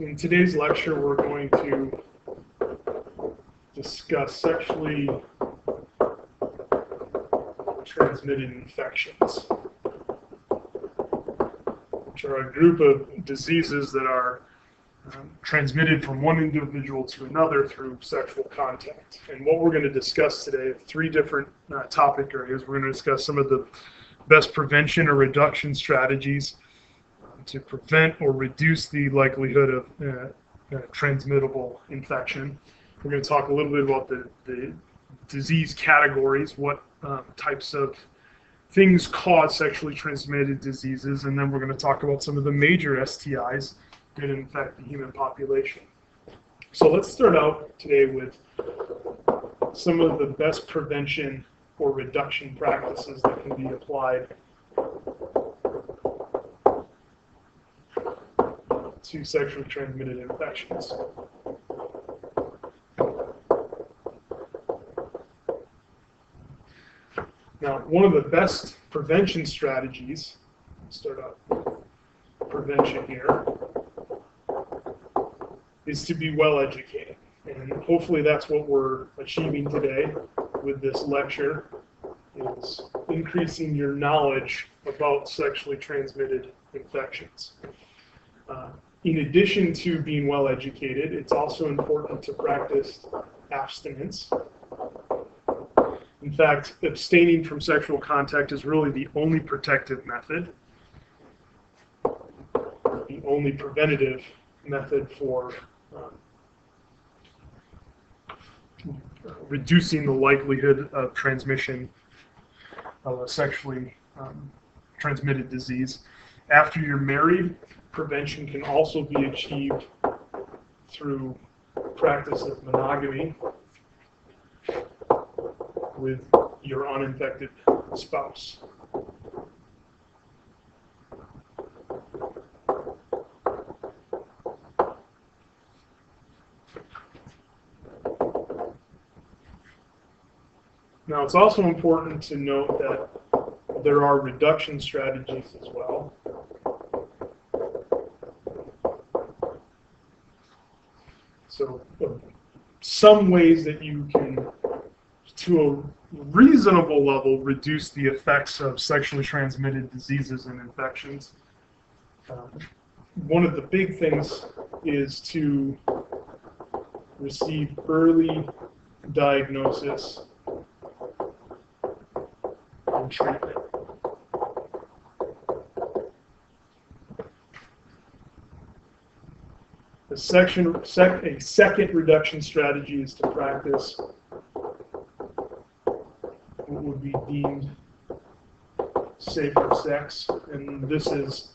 In today's lecture, we're going to discuss sexually transmitted infections, which are a group of diseases that are um, transmitted from one individual to another through sexual contact. And what we're going to discuss today, three different uh, topic areas. We're going to discuss some of the best prevention or reduction strategies to prevent or reduce the likelihood of uh, uh, transmittable infection. We're going to talk a little bit about the, the disease categories, what um, types of things cause sexually transmitted diseases, and then we're going to talk about some of the major STIs that infect the human population. So let's start out today with some of the best prevention or reduction practices that can be applied to sexually transmitted infections. Now, one of the best prevention strategies, start with prevention here, is to be well educated. And hopefully that's what we're achieving today with this lecture is increasing your knowledge about sexually transmitted infections. In addition to being well educated, it's also important to practice abstinence. In fact, abstaining from sexual contact is really the only protective method, the only preventative method for um, reducing the likelihood of transmission of a sexually um, transmitted disease. After you're married, prevention can also be achieved through practice of monogamy with your uninfected spouse. Now, it's also important to note that there are reduction strategies as well. So, some ways that you can, to a reasonable level, reduce the effects of sexually transmitted diseases and infections. Um, one of the big things is to receive early diagnosis and treatment. The section, sec, a second reduction strategy is to practice what would be deemed safer sex, and this is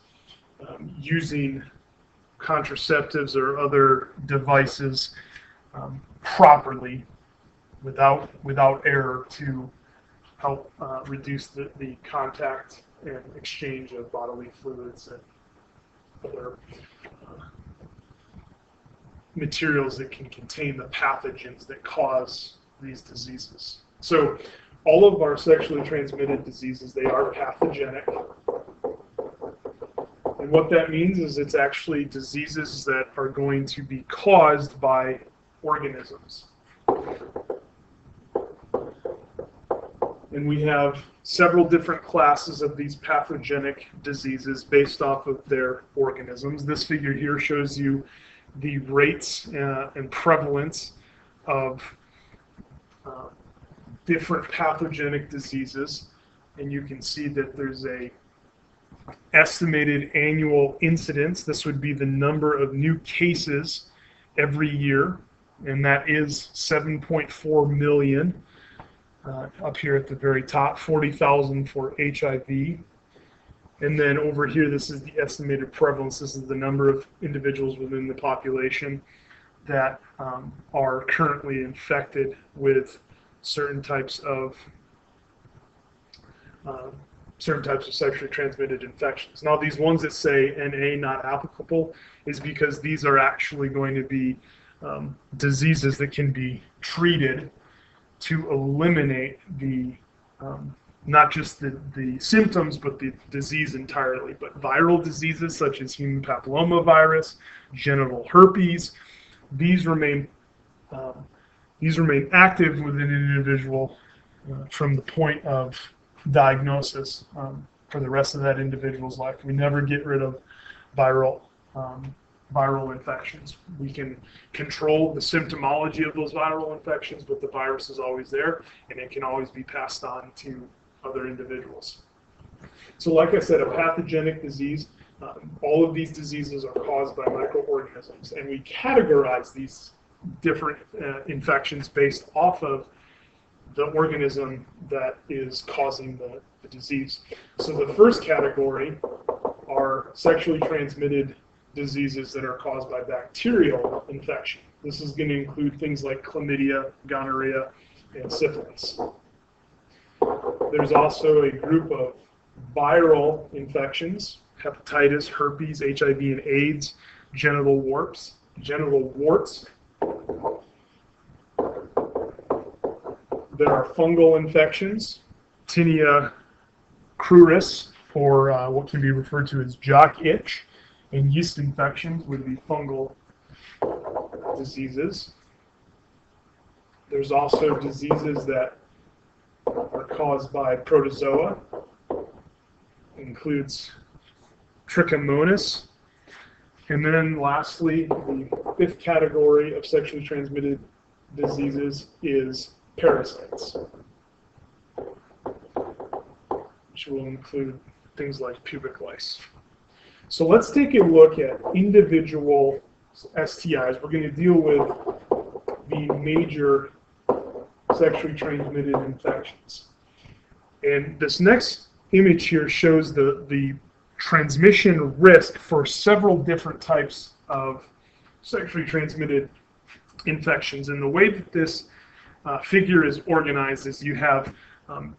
um, using contraceptives or other devices um, properly without without error to help uh, reduce the, the contact and exchange of bodily fluids and other materials that can contain the pathogens that cause these diseases. So all of our sexually transmitted diseases, they are pathogenic. And what that means is it's actually diseases that are going to be caused by organisms. And we have several different classes of these pathogenic diseases based off of their organisms. This figure here shows you the rates uh, and prevalence of uh, different pathogenic diseases. And you can see that there's a estimated annual incidence. This would be the number of new cases every year, and that is 7.4 million. Uh, up here at the very top, 40,000 for HIV. And then over here, this is the estimated prevalence. This is the number of individuals within the population that um, are currently infected with certain types of uh, certain types of sexually transmitted infections. Now, these ones that say NA not applicable is because these are actually going to be um, diseases that can be treated to eliminate the um, not just the, the symptoms, but the disease entirely. But viral diseases such as human papillomavirus, genital herpes, these remain um, these remain active within an individual uh, from the point of diagnosis um, for the rest of that individual's life. We never get rid of viral um, viral infections. We can control the symptomology of those viral infections, but the virus is always there and it can always be passed on to other individuals. So, like I said, a pathogenic disease, um, all of these diseases are caused by microorganisms, and we categorize these different uh, infections based off of the organism that is causing the, the disease. So, the first category are sexually transmitted diseases that are caused by bacterial infection. This is going to include things like chlamydia, gonorrhea, and syphilis. There's also a group of viral infections, hepatitis, herpes, HIV, and AIDS, genital warps, genital warts. There are fungal infections, tinea cruris, or uh, what can be referred to as jock itch, and yeast infections would be fungal diseases. There's also diseases that are caused by protozoa. includes trichomonas. And then lastly, the fifth category of sexually transmitted diseases is parasites, which will include things like pubic lice. So let's take a look at individual STIs. We're going to deal with the major sexually transmitted infections. And this next image here shows the, the transmission risk for several different types of sexually transmitted infections. And the way that this uh, figure is organized is you have um,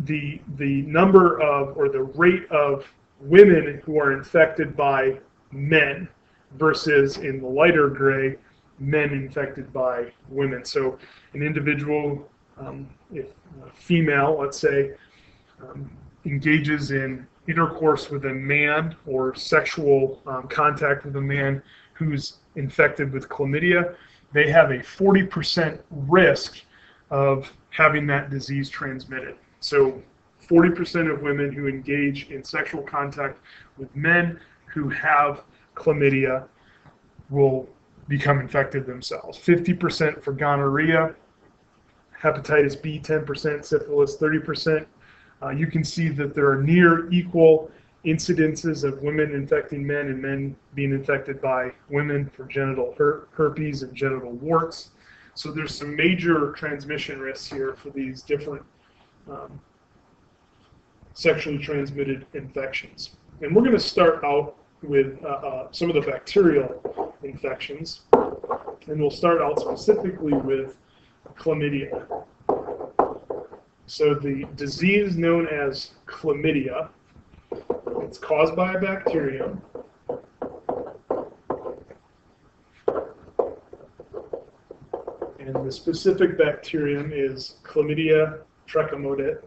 the, the number of, or the rate of women who are infected by men versus in the lighter gray, men infected by women. So an individual, um, if female, let's say, um, engages in intercourse with a man or sexual um, contact with a man who's infected with chlamydia, they have a 40% risk of having that disease transmitted. So 40% of women who engage in sexual contact with men who have chlamydia will become infected themselves. 50% for gonorrhea, hepatitis B 10%, syphilis 30%. Uh, you can see that there are near equal incidences of women infecting men and men being infected by women for genital her- herpes and genital warts. So there's some major transmission risks here for these different um, sexually transmitted infections. And we're going to start out with uh, uh, some of the bacterial infections. And we'll start out specifically with chlamydia. So the disease known as chlamydia, it's caused by a bacterium. And the specific bacterium is Chlamydia trachomatis.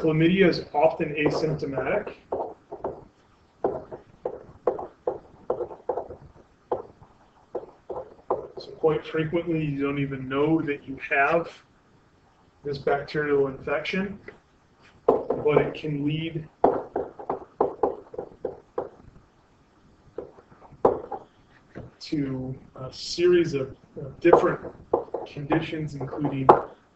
Chlamydia is often asymptomatic. So quite frequently, you don't even know that you have this bacterial infection, but it can lead to a series of, of different conditions, including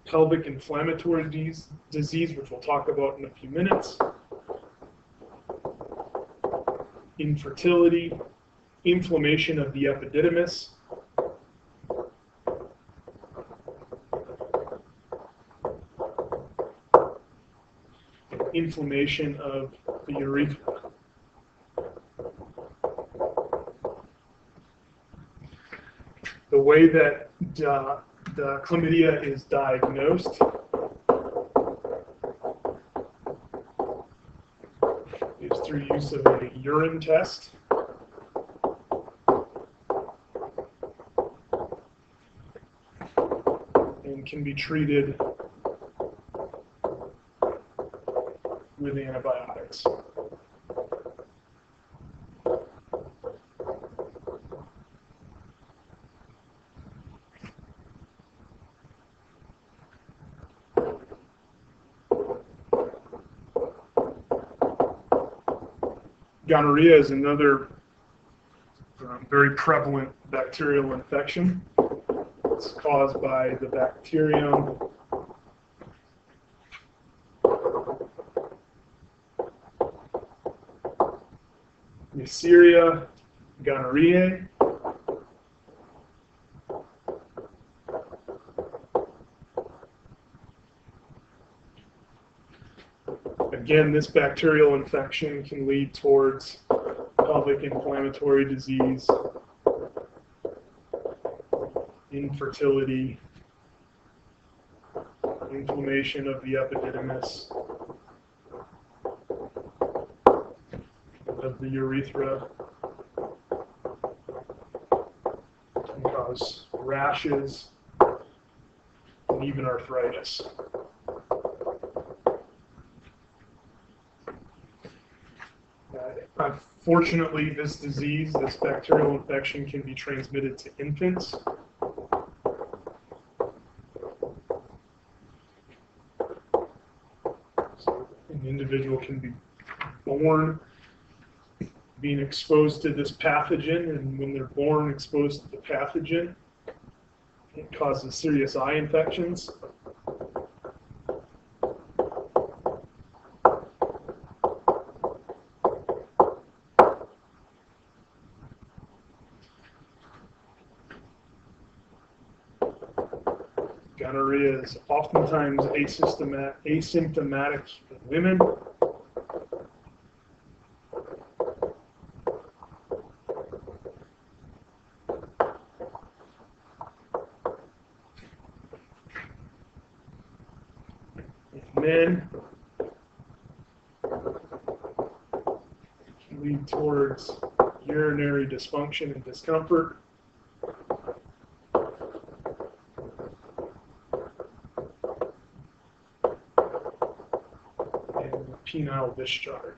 pelvic inflammatory disease, disease, which we'll talk about in a few minutes, infertility, inflammation of the epididymis, inflammation of the urethra. The way that uh, the uh, chlamydia is diagnosed. Is through use of a urine test. And can be treated with antibiotics. Gonorrhea is another um, very prevalent bacterial infection. It's caused by the bacterium Neisseria gonorrhoeae. Again, this bacterial infection can lead towards pelvic inflammatory disease, infertility, inflammation of the epididymis, of the urethra, can cause rashes, and even arthritis. Unfortunately, this disease, this bacterial infection, can be transmitted to infants. So an individual can be born being exposed to this pathogen, and when they're born exposed to the pathogen, it causes serious eye infections. Gonorrhea is oftentimes asymptomatic, asymptomatic women. Men, lead towards urinary dysfunction and discomfort. and penile discharge.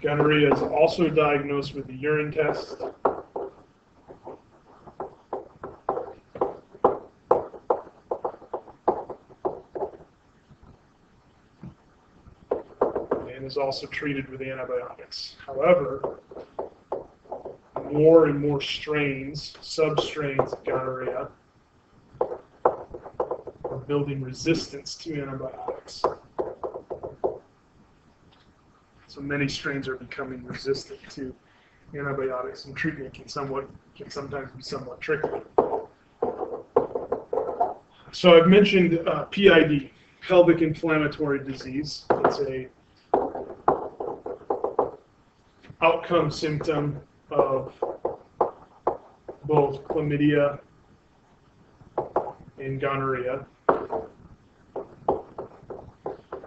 Gonorrhea is also diagnosed with the urine test. And is also treated with antibiotics. However, more and more strains, substrains of gonorrhea, are building resistance to antibiotics. So many strains are becoming resistant to antibiotics, and treatment can somewhat can sometimes be somewhat tricky. So I've mentioned uh, PID, pelvic inflammatory disease. It's a outcome symptom of both chlamydia and gonorrhea.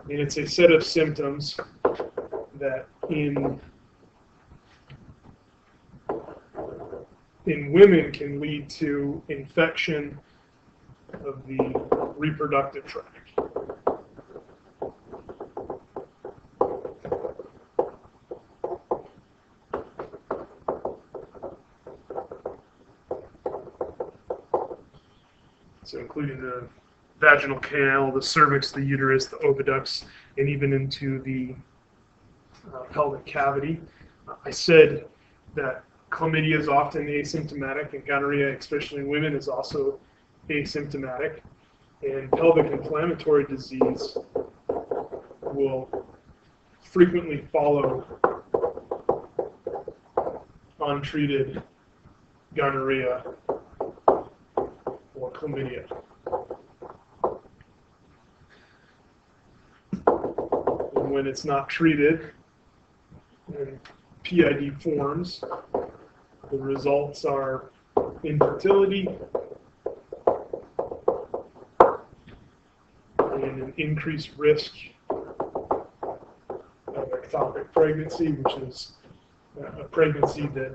And it's a set of symptoms that in in women can lead to infection of the reproductive tract. So including the vaginal canal, the cervix, the uterus, the oviducts, and even into the uh, pelvic cavity. I said that chlamydia is often asymptomatic, and gonorrhea, especially in women, is also asymptomatic. And pelvic inflammatory disease will frequently follow untreated gonorrhea or chlamydia. And when it's not treated and PID forms, the results are infertility and an increased risk of ectopic pregnancy, which is uh, a pregnancy that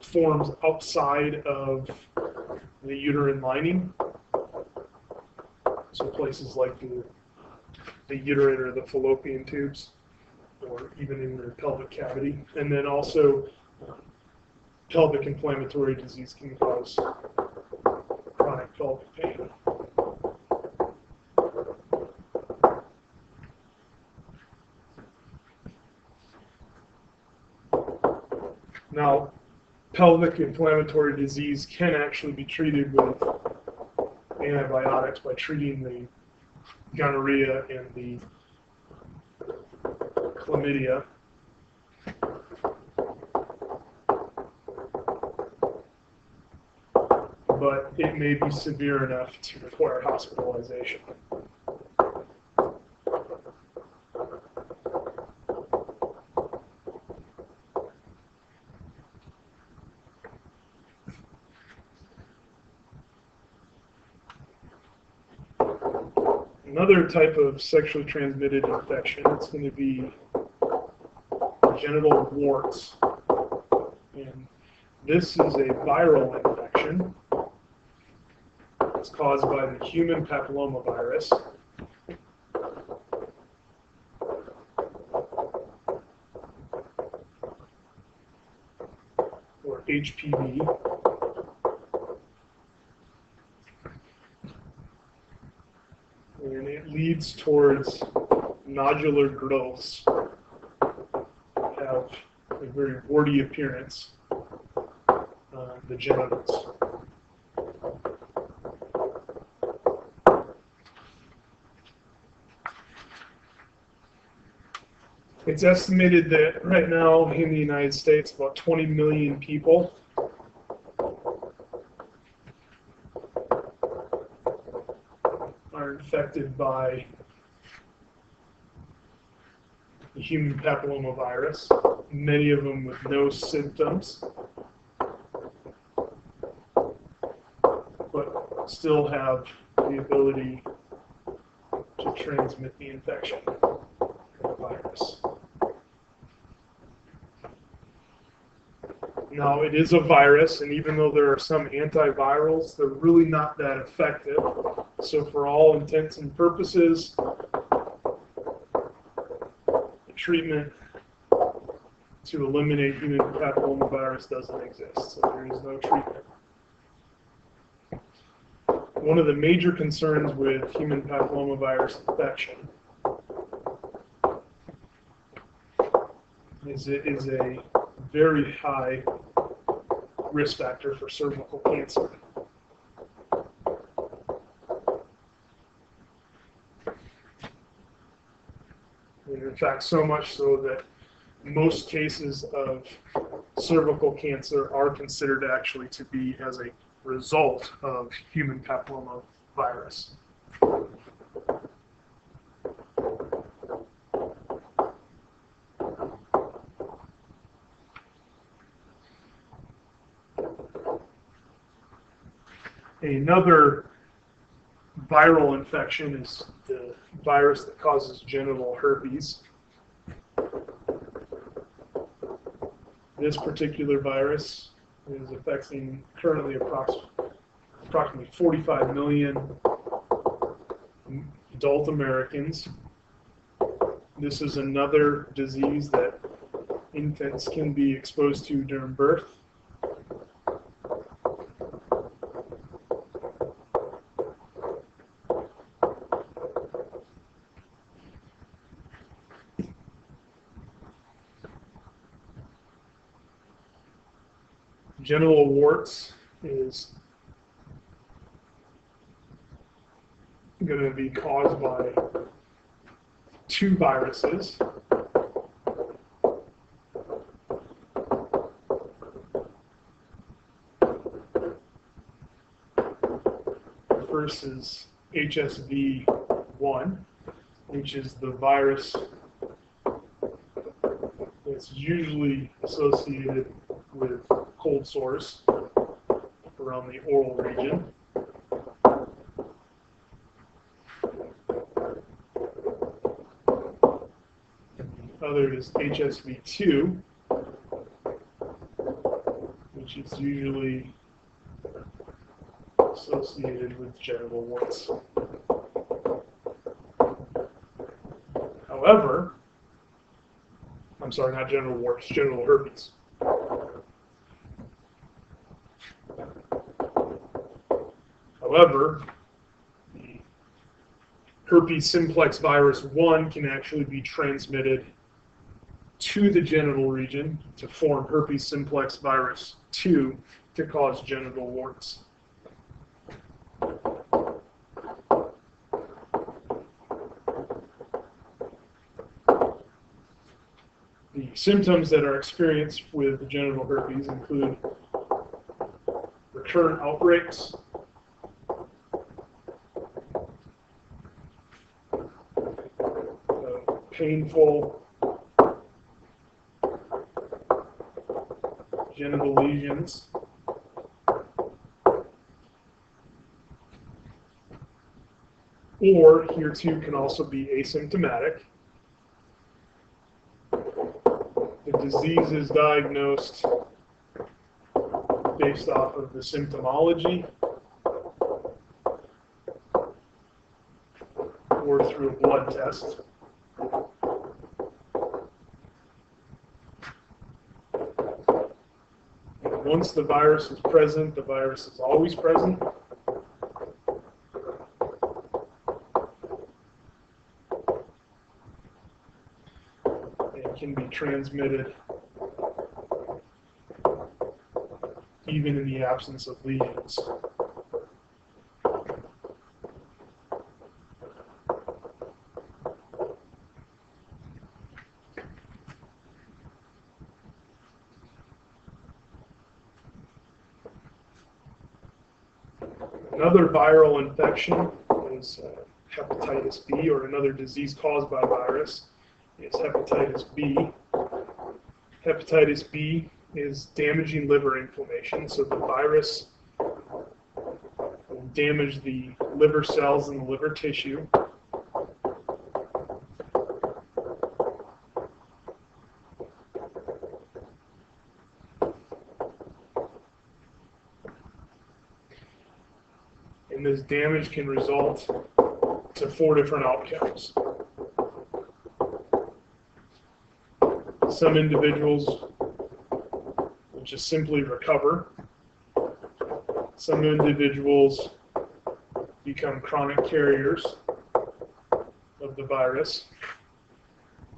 forms outside of the uterine lining. So places like the, the uterine or the fallopian tubes, or even in the pelvic cavity. And then also pelvic inflammatory disease can cause chronic pelvic pain. Now, pelvic inflammatory disease can actually be treated with antibiotics by treating the gonorrhea and the chlamydia. But it may be severe enough to require hospitalization. Another type of sexually transmitted infection, it's going to be genital warts. And this is a viral infection. It's caused by the human papillomavirus. Or HPV. And it leads towards nodular growths have a very warty appearance on the genitals. It's estimated that right now in the United States, about 20 million people by the human papillomavirus, many of them with no symptoms, but still have the ability to transmit the infection the virus. Now, it is a virus, and even though there are some antivirals, they're really not that effective. So, for all intents and purposes, treatment to eliminate human papillomavirus doesn't exist, so there is no treatment. One of the major concerns with human papillomavirus infection is it is a very high risk factor for cervical cancer. And in fact, so much so that most cases of cervical cancer are considered actually to be as a result of human papilloma virus. Another viral infection is the virus that causes genital herpes. This particular virus is affecting currently approximately, approximately 45 million adult Americans. This is another disease that infants can be exposed to during birth. Genital warts is going to be caused by two viruses. The first is HSV1, which is the virus that's usually associated with cold sores around the oral region. other is HSV2, which is usually associated with genital warts. However, I'm sorry, not genital warts, genital herpes. Herpes simplex virus 1 can actually be transmitted to the genital region to form herpes simplex virus 2 to cause genital warts. The symptoms that are experienced with genital herpes include recurrent outbreaks, uh, painful genital lesions, or here too can also be asymptomatic. The disease is diagnosed based off of the symptomology or through a blood test. And once the virus is present, the virus is always present. It can be transmitted even in the absence of lesions. Another viral infection is uh, hepatitis B, or another disease caused by virus is hepatitis B. Hepatitis B is damaging liver inflammation, so the virus will damage the liver cells and the liver tissue. Damage can result to four different outcomes. Some individuals will just simply recover. Some individuals become chronic carriers of the virus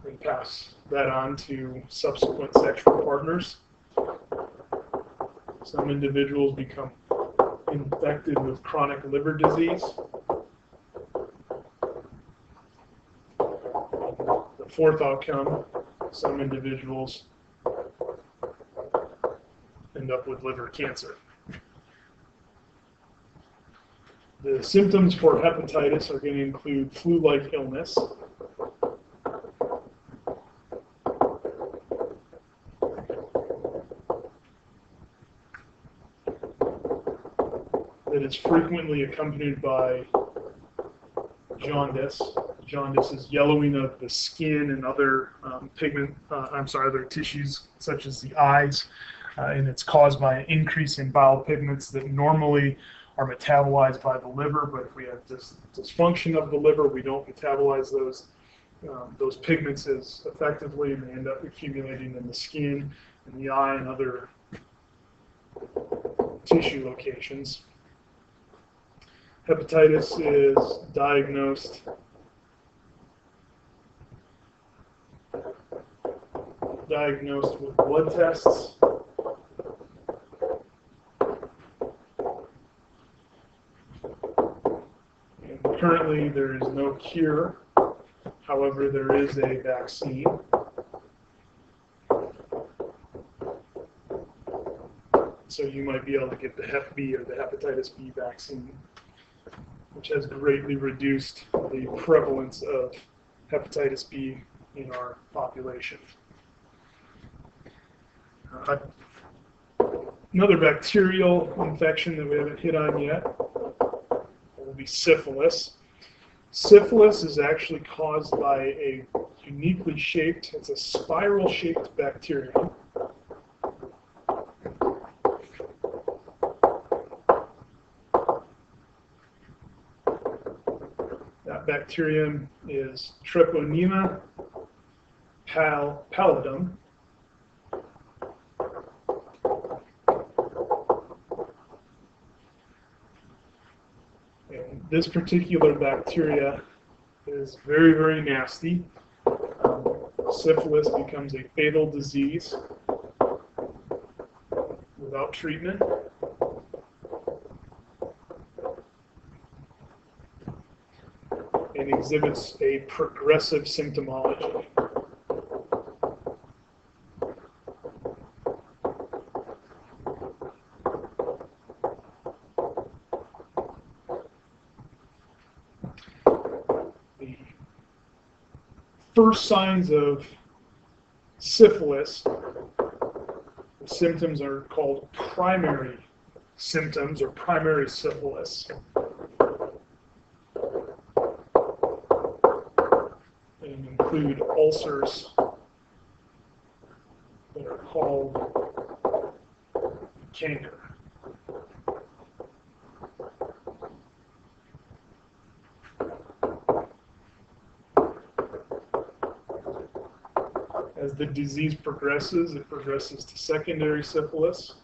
and pass that on to subsequent sexual partners. Some individuals become infected with chronic liver disease. The fourth outcome, some individuals end up with liver cancer. The symptoms for hepatitis are going to include flu-like illness, that is frequently accompanied by jaundice. Jaundice is yellowing of the skin and other um, pigment, uh, I'm sorry, other tissues such as the eyes, uh, and it's caused by an increase in bile pigments that normally are metabolized by the liver, but if we have dis- dysfunction of the liver, we don't metabolize those um, those pigments as effectively, and they end up accumulating in the skin and the eye and other tissue locations. Hepatitis is diagnosed diagnosed with blood tests. And currently, there is no cure. However, there is a vaccine. So you might be able to get the Hep B or the hepatitis B vaccine which has greatly reduced the prevalence of hepatitis B in our population. Uh, another bacterial infection that we haven't hit on yet will be syphilis. Syphilis is actually caused by a uniquely shaped. It's a spiral shaped bacterium. That bacterium is Treponema pal pallidum. And this particular bacteria is very, very nasty. Syphilis becomes a fatal disease without treatment. And exhibits a progressive symptomology. The first signs of syphilis, the symptoms are called primary symptoms or primary syphilis. And include ulcers that are called canker. As the disease progresses, it progresses to secondary syphilis.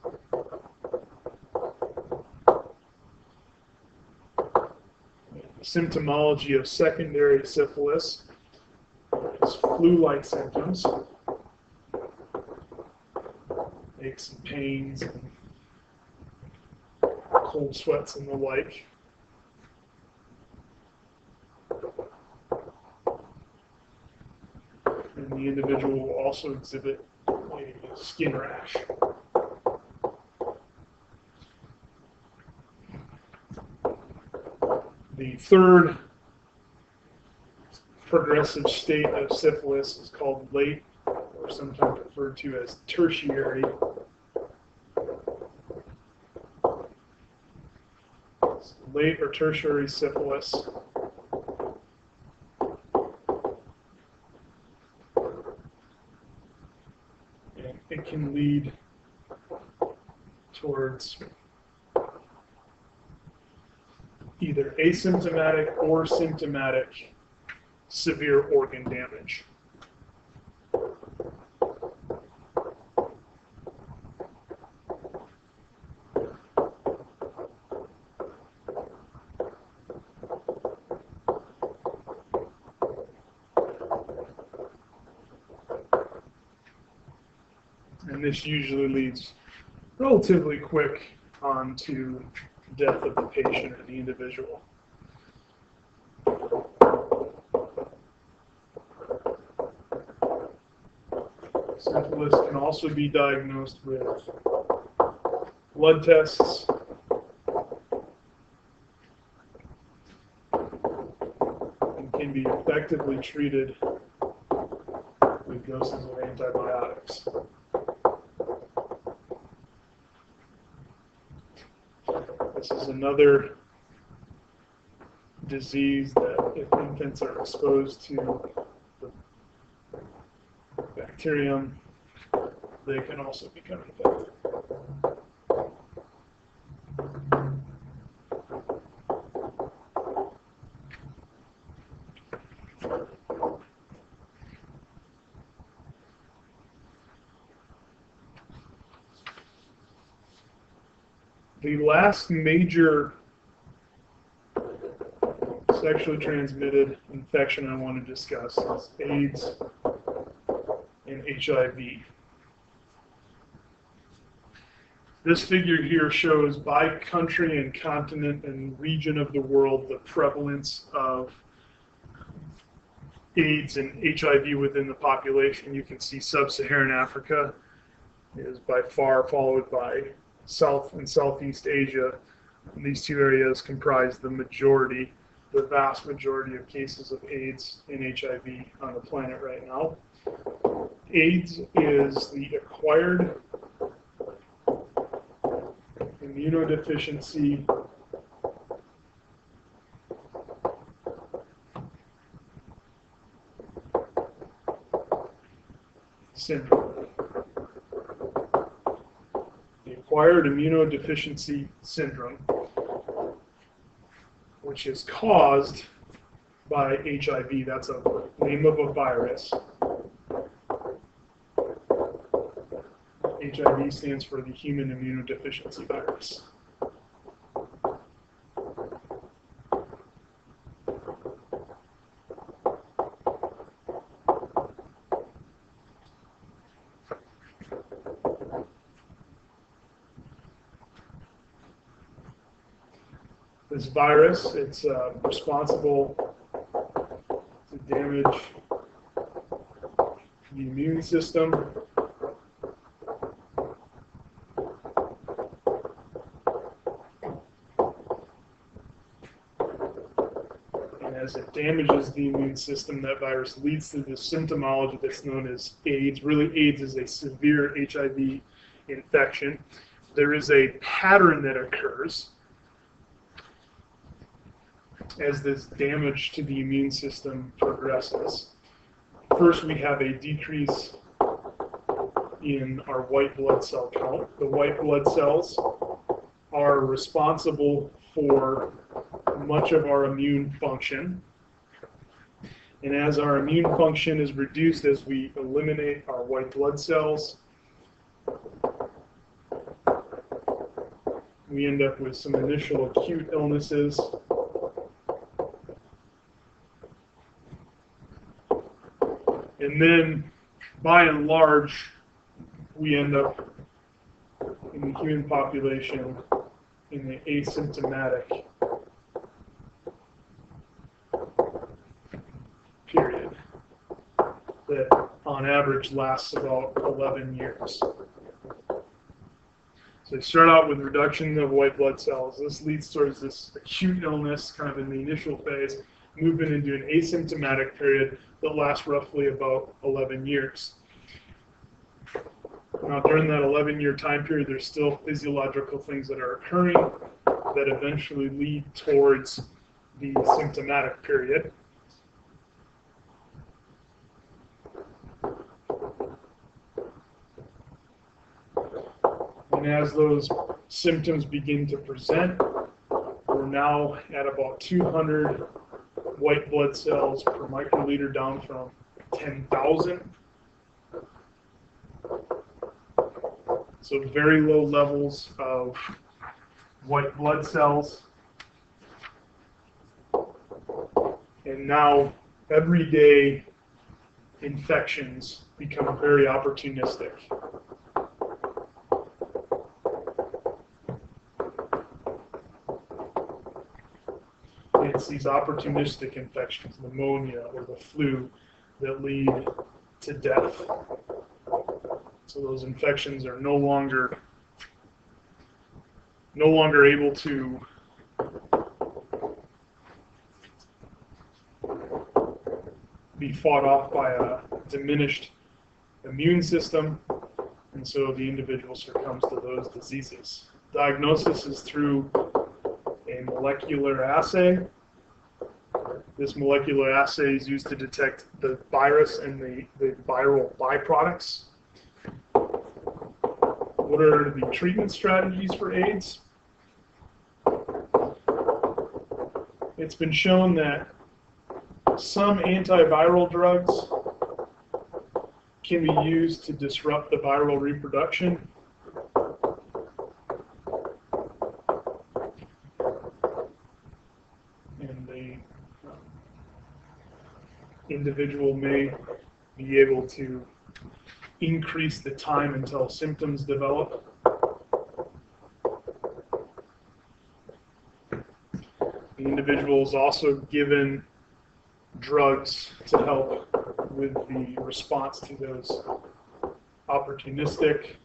Symptomology of secondary syphilis flu-like symptoms, aches and pains, and cold sweats and the like. and the individual will also exhibit a skin rash. The third progressive state of syphilis is called late, or sometimes referred to as tertiary. Late or tertiary syphilis and it can lead towards either asymptomatic or symptomatic severe organ damage. and this usually leads relatively quick on to death of the patient or the individual. Syphilis can also be diagnosed with blood tests. And can be effectively treated with doses of antibiotics. This is another disease that if infants are exposed to bacterium, they can also become infected. The last major sexually transmitted infection I want to discuss is AIDS HIV. This figure here shows by country and continent and region of the world the prevalence of AIDS and HIV within the population. You can see sub-Saharan Africa is by far followed by South and Southeast Asia. And these two areas comprise the majority, the vast majority of cases of AIDS and HIV on the planet right now. AIDS is the acquired immunodeficiency syndrome. The acquired immunodeficiency syndrome, which is caused by HIV. That's a name of a virus. HIV stands for the human immunodeficiency virus. This virus, it's uh, responsible to damage the immune system, and as it damages the immune system, that virus leads to the symptomology that's known as AIDS. Really, AIDS is a severe HIV infection. There is a pattern that occurs as this damage to the immune system progresses. First, we have a decrease in our white blood cell count. The white blood cells are responsible for much of our immune function. And as our immune function is reduced as we eliminate our white blood cells, we end up with some initial acute illnesses. And then, by and large, we end up in the human population in the asymptomatic period that on average lasts about 11 years. So you start out with reduction of white blood cells. This leads towards this acute illness, kind of in the initial phase, moving into an asymptomatic period that lasts roughly about 11 years. Now, during that 11 year time period, there's still physiological things that are occurring that eventually lead towards the symptomatic period. And as those symptoms begin to present, we're now at about 200 white blood cells per microliter down from 10,000. So very low levels of white blood cells. And now everyday infections become very opportunistic. It's these opportunistic infections, pneumonia or the flu, that lead to death. So those infections are no longer no longer able to be fought off by a diminished immune system, and so the individual succumbs to those diseases. Diagnosis is through a molecular assay. This molecular assay is used to detect the virus and the, the viral byproducts. What are the treatment strategies for AIDS? It's been shown that some antiviral drugs can be used to disrupt the viral reproduction. And the um, individual may be able to increase the time until symptoms develop. The individual is also given drugs to help with the response to those opportunistic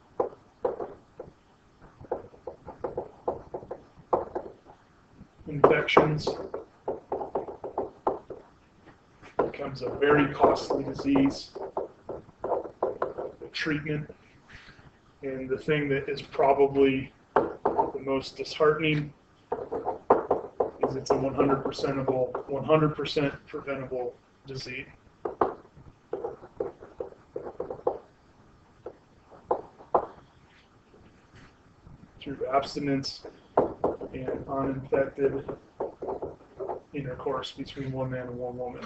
infections. becomes a very costly disease. The treatment and the thing that is probably the most disheartening is it's a 100 percentable, 100% preventable disease. Through abstinence and uninfected intercourse between one man and one woman.